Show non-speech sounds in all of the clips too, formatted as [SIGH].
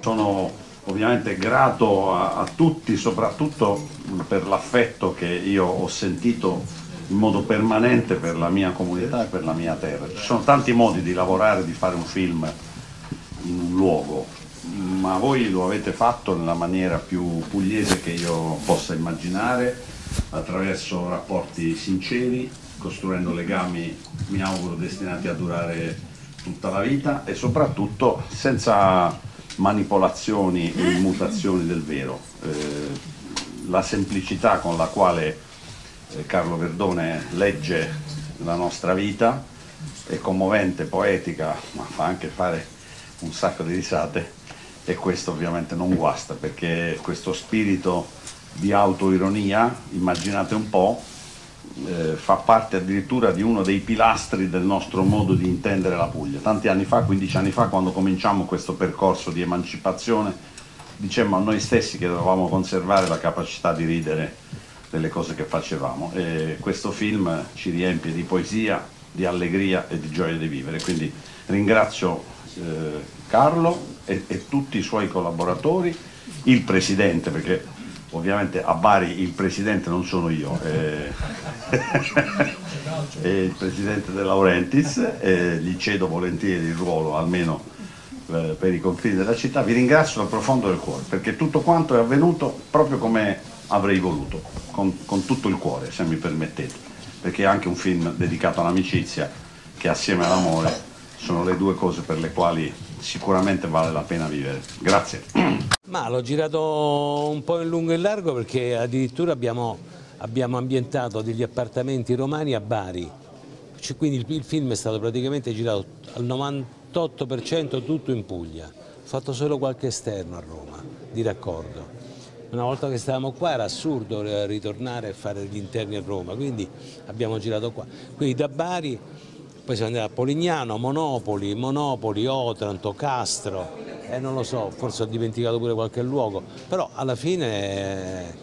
Sono ovviamente grato a, a tutti, soprattutto per l'affetto che io ho sentito in modo permanente per la mia comunità e per la mia terra. Ci sono tanti modi di lavorare, di fare un film in un luogo, ma voi lo avete fatto nella maniera più pugliese che io possa immaginare, attraverso rapporti sinceri, costruendo legami, mi auguro, destinati a durare tutta la vita e soprattutto senza manipolazioni e immutazioni del vero. Eh, la semplicità con la quale eh, Carlo Verdone legge la nostra vita è commovente, poetica, ma fa anche fare un sacco di risate e questo ovviamente non guasta perché questo spirito di autoironia, immaginate un po', eh, fa parte addirittura di uno dei pilastri del nostro modo di intendere la Puglia. Tanti anni fa, 15 anni fa, quando cominciamo questo percorso di emancipazione, dicemmo a noi stessi che dovevamo conservare la capacità di ridere delle cose che facevamo e questo film ci riempie di poesia, di allegria e di gioia di vivere. Quindi ringrazio eh, Carlo e, e tutti i suoi collaboratori, il Presidente, perché ovviamente a Bari il Presidente non sono io, eh, [LAUGHS] è il Presidente De Laurentiis, eh, gli cedo volentieri il ruolo almeno eh, per i confini della città, vi ringrazio dal profondo del cuore, perché tutto quanto è avvenuto proprio come avrei voluto, con, con tutto il cuore, se mi permettete, perché è anche un film dedicato all'amicizia che assieme all'amore sono le due cose per le quali sicuramente vale la pena vivere. Grazie. Ma l'ho girato un po' in lungo e in largo perché addirittura abbiamo, abbiamo ambientato degli appartamenti romani a Bari, quindi il, il film è stato praticamente girato al 98% tutto in Puglia, ho fatto solo qualche esterno a Roma di raccordo. Una volta che stavamo qua era assurdo ritornare e fare gli interni a Roma, quindi abbiamo girato qua. Quindi da Bari poi siamo andati a Polignano, Monopoli, Monopoli, Otranto, Castro, eh, non lo so, forse ho dimenticato pure qualche luogo, però alla fine eh,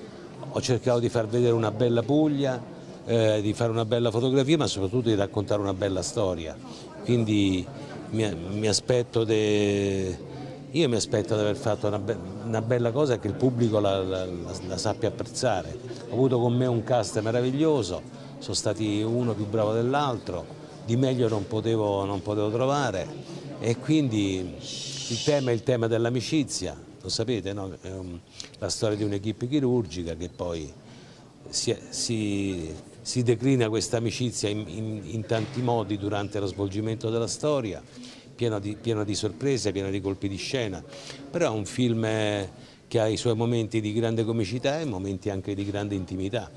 ho cercato di far vedere una bella Puglia, eh, di fare una bella fotografia, ma soprattutto di raccontare una bella storia. Quindi mi, mi aspetto de... Io mi aspetto di aver fatto una, be una bella cosa e che il pubblico la, la, la, la, sappia apprezzare. Ho avuto con me un cast meraviglioso, sono stati uno più bravo dell'altro, di meglio non potevo, non potevo trovare. E quindi il tema è il tema dell'amicizia, lo sapete, no? la storia di un'equipe chirurgica che poi si, si, si declina questa amicizia in, in, in, tanti modi durante lo svolgimento della storia, pieno di, pieno di sorprese, pieno di colpi di scena, però è un film che ha i suoi momenti di grande comicità e momenti anche di grande intimità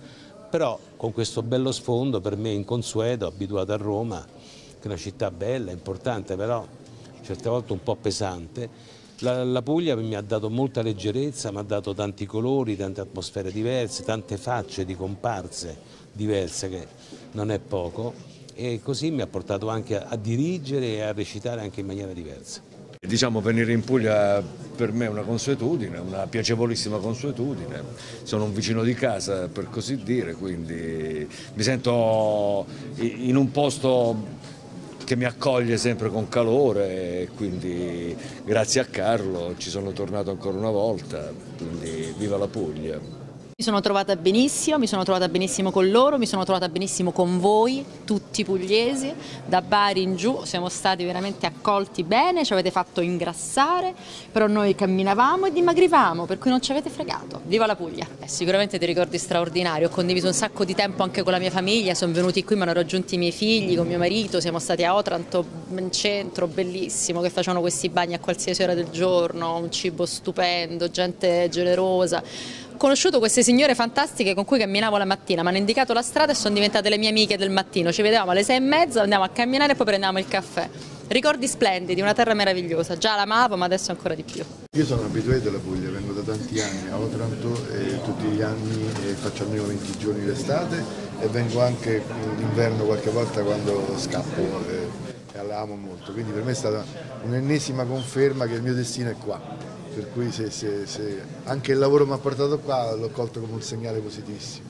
però con questo bello sfondo per me inconsueto, abituato a Roma, che è una città bella, importante, però certe volte un po' pesante, la, la, Puglia mi ha dato molta leggerezza, mi ha dato tanti colori, tante atmosfere diverse, tante facce di comparse diverse che non è poco e così mi ha portato anche a, a dirigere e a recitare anche in maniera diversa. Diciamo venire in Puglia per me è una consuetudine, una piacevolissima consuetudine, sono un vicino di casa per così dire, quindi mi sento in un posto che mi accoglie sempre con calore quindi grazie a Carlo ci sono tornato ancora una volta, quindi viva la Puglia. Mi sono trovata benissimo, mi sono trovata benissimo con loro, mi sono trovata benissimo con voi, tutti pugliesi, da Bari in giù siamo stati veramente accolti bene, ci avete fatto ingrassare, però noi camminavamo e dimagrivamo, per cui non ci avete fregato. Viva la Puglia! Eh, sicuramente ti ricordi straordinari, ho condiviso un sacco di tempo anche con la mia famiglia, sono venuti qui, mi hanno raggiunti i miei figli, con mio marito, siamo stati a Otranto, in centro, bellissimo, che facevano questi bagni a qualsiasi ora del giorno, un cibo stupendo, gente generosa conosciuto queste signore fantastiche con cui camminavo la mattina, mi hanno indicato la strada e sono diventate le mie amiche del mattino, ci vedevamo alle sei e mezza, andiamo a camminare e poi prendevamo il caffè. Ricordi splendidi, una terra meravigliosa, già l'amavo ma adesso ancora di più. Io sono abituato della Puglia, vengo da tanti anni. A Otranto e tutti gli anni faccio almeno 20 giorni l'estate e vengo anche d'inverno qualche volta quando scappo e la amo molto, quindi per me è stata un'ennesima conferma che il mio destino è qua per cui se, se, se anche il lavoro mi ha portato qua l'ho colto come un segnale positivo.